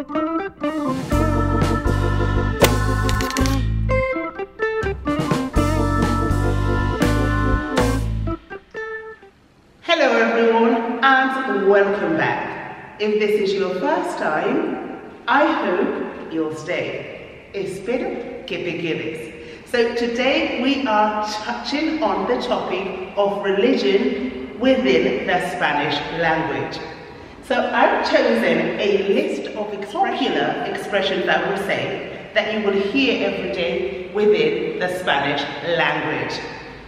Hello everyone and welcome back. If this is your first time, I hope you'll stay. Espero que te quedes. So today we are touching on the topic of religion within the Spanish language. So I've chosen a list of popular expressions I would say that you will hear every day within the Spanish language.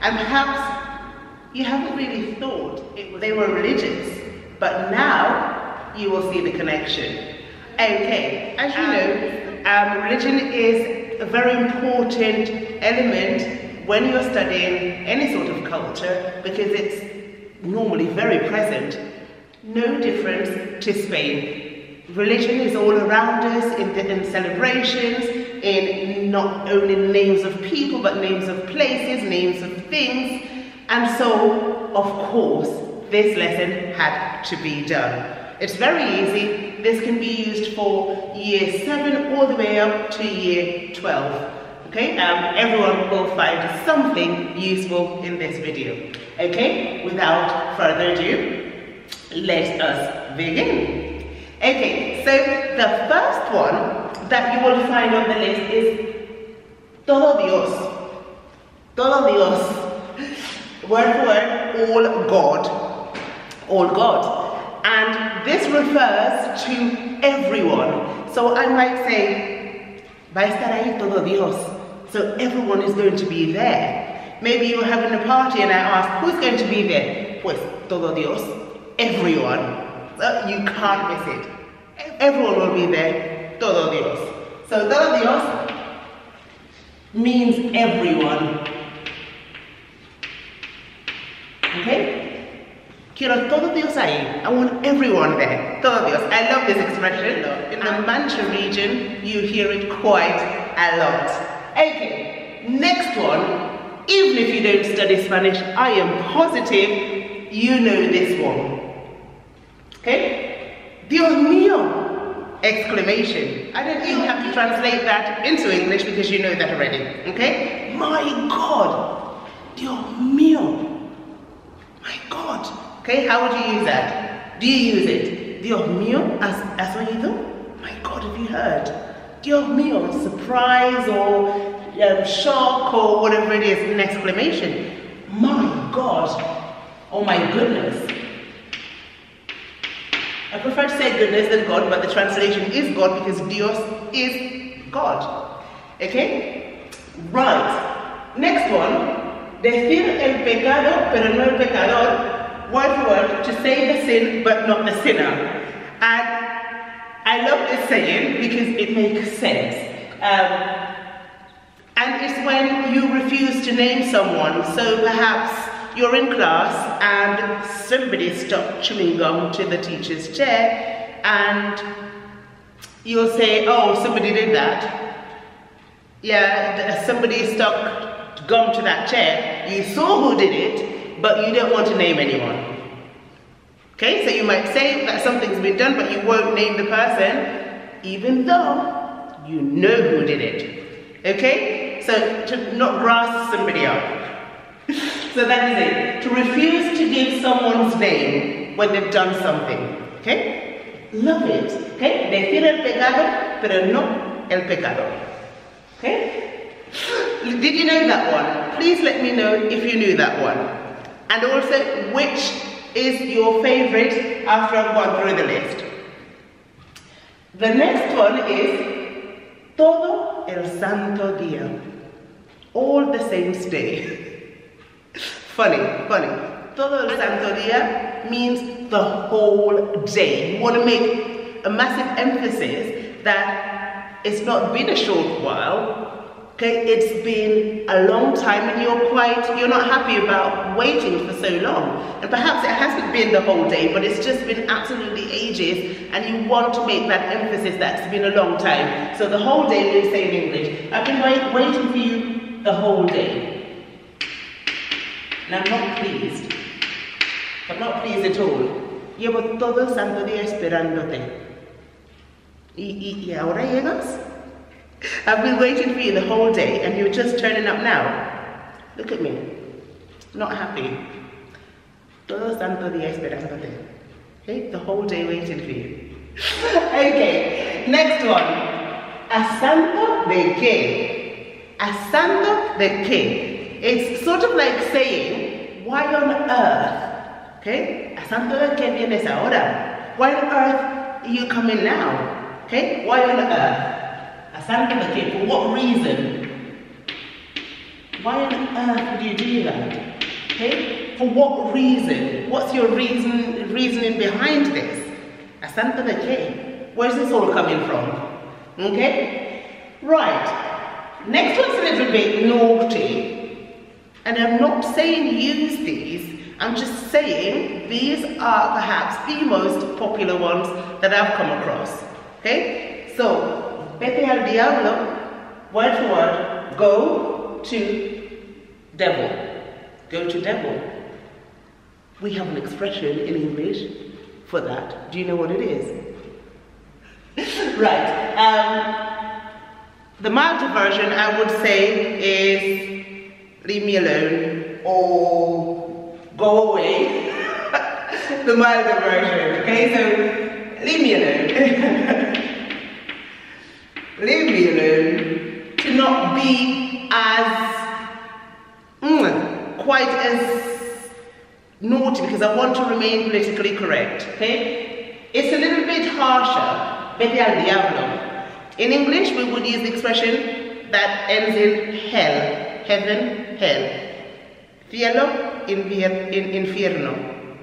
And perhaps you haven't really thought they were religious, but now you will see the connection. Okay, as you know, um, religion is a very important element when you're studying any sort of culture because it's normally very present. No difference to Spain. Religion is all around us in, in celebrations, in not only names of people, but names of places, names of things, and so, of course, this lesson had to be done. It's very easy. This can be used for year 7 all the way up to year 12. Okay, um, everyone will find something useful in this video. Okay, without further ado, let us begin. Okay, so the first one that you will find on the list is Todo Dios. Todo Dios word for word, all God. All God. And this refers to everyone. So I might say, va a estar ahí todo Dios. So everyone is going to be there. Maybe you're having a party and I ask, who's going to be there? Pues todo Dios. Everyone. So you can't miss it. Everyone will be there. Todo Dios. So todo Dios means everyone. Okay? Quiero todo Dios ahí. I want everyone there. Todo Dios. I love this expression. In the Mancha region, you hear it quite a lot. Okay, next one. Even if you don't study Spanish, I am positive you know this one. Okay? Dios mío! Exclamation. I don't even have to translate that into English because you know that already. Okay? My God! Dios mío! My God. Okay, how would you use that? Do you use it? Dios mío, has, has oído? My God, have you heard? Dios mío, surprise or um, shock or whatever it is, an exclamation. My God. Oh my goodness. I prefer to say goodness than God, but the translation is God because Dios is God. Okay? Right. Next one. Decir el pecado, pero no el pecador, word for word, to say the sin, but not the sinner. And I love this saying because it makes sense. Um, and it's when you refuse to name someone. So perhaps you're in class and somebody stuck chewing gum to the teacher's chair and you'll say, oh, somebody did that. Yeah, somebody stuck gum to that chair, you saw who did it, but you don't want to name anyone. Okay, so you might say that something's been done, but you won't name the person, even though you know who did it. Okay, so to not grass somebody up. So that is it. To refuse to give someone's name when they've done something. Okay, love it. Okay, decir el pecado, pero no el pecado. Okay. Did you know that one? Please let me know if you knew that one. And also, which is your favorite after I've gone through the list? The next one is Todo el Santo Día. All the saints day. funny, funny. Todo el Santo Día means the whole day. You want to make a massive emphasis that it's not been a short while, Okay, it's been a long time and you're quite, you're not happy about waiting for so long. And perhaps it hasn't been the whole day, but it's just been absolutely ages and you want to make that emphasis that's been a long time. So the whole day we say in English, I've been wait, waiting for you the whole day. And I'm not pleased. I'm not pleased at all. Llevo todo el santo día esperándote. Y, ahora llegas? I've been waiting for you the whole day and you're just turning up now. Look at me. Not happy. Todo santo día esperándote. Okay? The whole day waiting for you. okay, next one. A santo de qué? A santo de qué? It's sort of like saying, why on earth? Okay? A santo de qué vienes ahora? Why on earth are you coming now? Okay? Why on earth? A santo de qué? For what reason? Why on earth would you do that? Okay? For what reason? What's your reason reasoning behind this? A santo de qué? Where's this all coming from? Okay? Right. Next one's a little bit naughty. And I'm not saying use these. I'm just saying these are perhaps the most popular ones that I've come across. Okay? So, vete al diablo, word for word, go to devil. Go to devil. We have an expression in English for that. Do you know what it is? right. Um, the milder version, I would say, is leave me alone or go away. the milder version. Okay, so leave me alone. leave me alone. To not be as mm, quite as naughty because I want to remain politically correct. Okay, it's a little bit harsher vete al diablo. In English, we would use the expression that ends in hell, heaven, hell. Cielo, infier in infierno.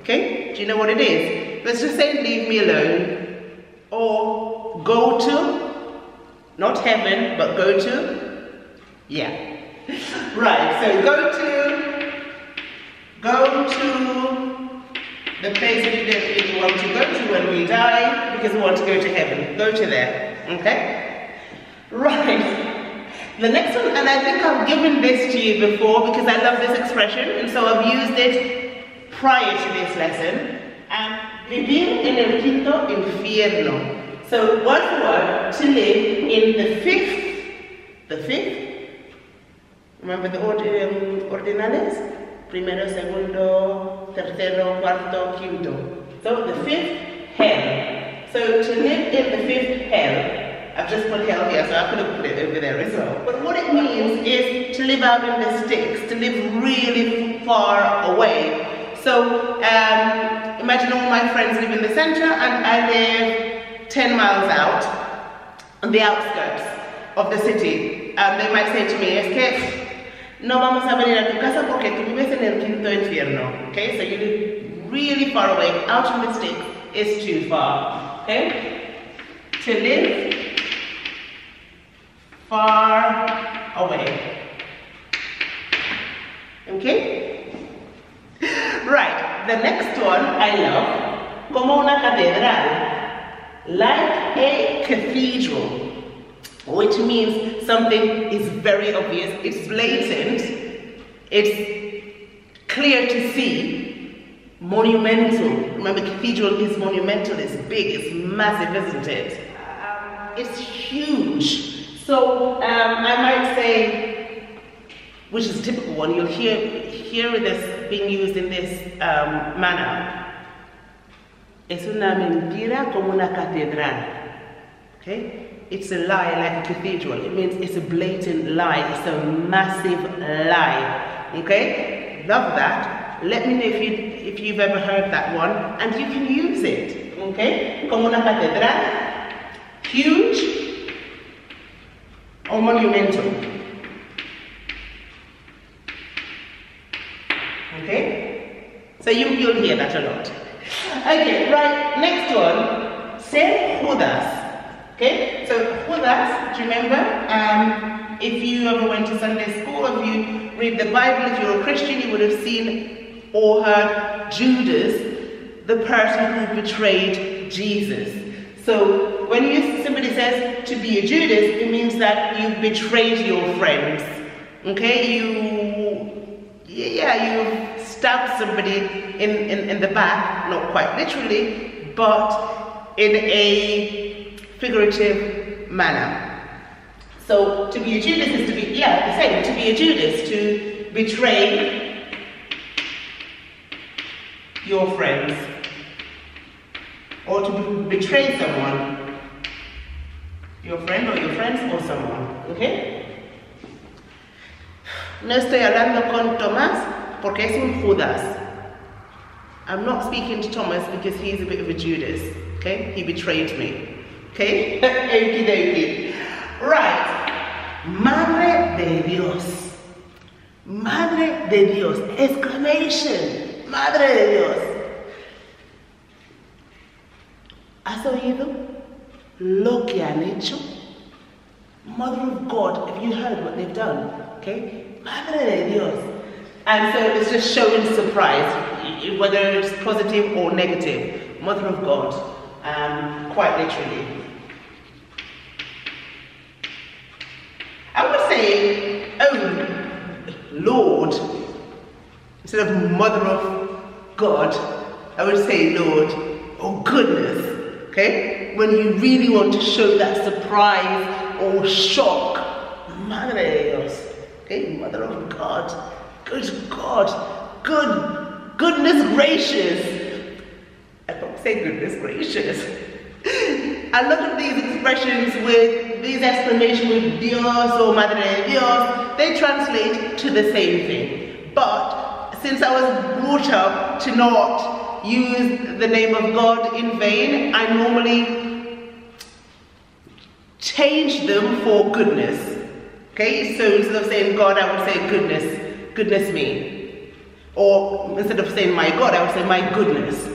Okay? Do you know what it is? Let's just say leave me alone. Or go to, not heaven, but go to, yeah. Right, so go to, go to the place we don't want to go to when we die because we want to go to heaven. Go to there, okay? Right. The next one, and I think I've given this to you before because I love this expression, and so I've used it prior to this lesson. Um, vivir en el quinto infierno. So word for word, to live in the fifth, the fifth, remember the order, um, ordinales? primero, segundo, tercero, cuarto, quinto. So the fifth hell. So to live in the fifth hell, I've just put hell so I could have put it over there as well. But what it means is to live out in the sticks, to live really far away. So um, imagine all my friends live in the center and I live 10 miles out on the outskirts of the city. And they might say to me, es que no vamos a venir a tu casa porque tú vives en el quinto infierno. Okay, so you live really far away, out in the sticks is too far. Okay? To live far away. Okay? Right, the next one I love, como una catedral. Like a cathedral which means something is very obvious, it's blatant, it's clear to see, monumental. Remember, cathedral is monumental, it's big, it's massive, isn't it? Um, it's huge. So um, I might say, which is a typical one, you'll hear, hear this being used in this um, manner. Es una mentira como una catedral. Okay? It's a lie like a cathedral. It means it's a blatant lie. It's a massive lie. Okay? Love that. Let me know if, you, if you've ever heard that one and you can use it. Okay? Como una catedral. Huge or monumental. Okay? So you, you'll hear that a lot. Okay, right, next one. Ser Judas. Okay, so that, do you remember? Um, if you ever went to Sunday school, if you read the Bible, if you're a Christian, you would have seen or heard Judas, the person who betrayed Jesus. So when you, somebody says to be a Judas, it means that you've betrayed your friends. Okay, you, yeah, you stabbed somebody in, in, in the back, not quite literally, but in a figurative manner. So to be a Judas is to be, yeah, the same, to be a Judas, to betray your friends. Or to betray someone, your friend or your friends or someone, ¿ok? No estoy hablando con Tomás porque es un Judas. I'm not speaking to Thomas because he's a bit of a Judas, okay? He betrayed me, okay? Okie dokie. Right. Madre de Dios. Madre de Dios. Exclamation. Madre de Dios. ¿Has oído lo que han hecho? Mother of God, have you heard what they've done? Okay? Madre de Dios. And so it's just showing surprise, whether it's positive or negative. Mother of God, um, quite literally. I would say, oh, Lord, instead of Mother of God, I would say, Lord, oh goodness, okay? When you really want to show that surprise or shock, Madre Dios, okay? Mother of God, good God, good, goodness gracious. I don't say goodness gracious. A lot of these expressions with these exclamations with Dios or Madre de Dios, they translate to the same thing. But since I was brought up to not use the name of God in vain. I normally change them for goodness. Okay, so instead of saying God, I would say goodness, goodness me. Or instead of saying my God, I would say my goodness.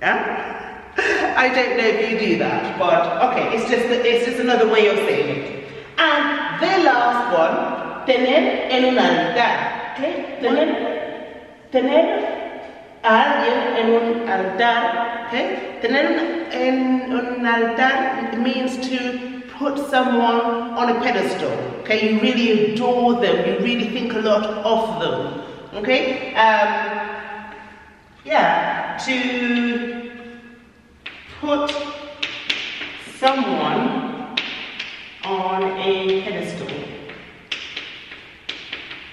Yeah? I don't know if you do that, but okay, it's just, that it's just another way of saying it. And the last one, tener en un altar. Okay? Tener, tener a alguien en un altar. Okay? Tener en un altar means to put someone on a pedestal. Okay? You really adore them. You really think a lot of them. Okay? Um, yeah. To put someone on a pedestal.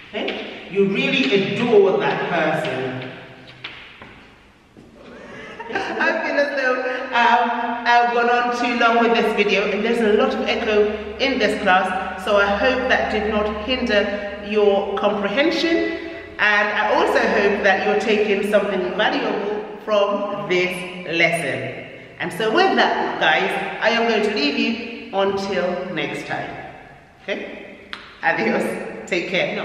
Okay? You really adore that person. I feel as though um, I've gone on too long with this video and there's a lot of echo in this class so I hope that did not hinder your comprehension and I also hope that you're taking something valuable from this lesson. And so with that guys, I am going to leave you until next time. Okay? Adios. Take care. No.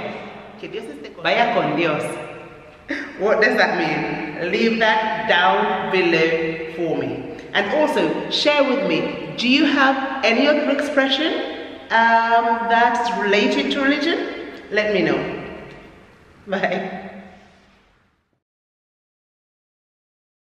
Que Dios esté con Vaya con Dios. What does that mean? Leave that down below for me. And also, share with me, do you have any other expression um, that's related to religion? Let me know. Bye.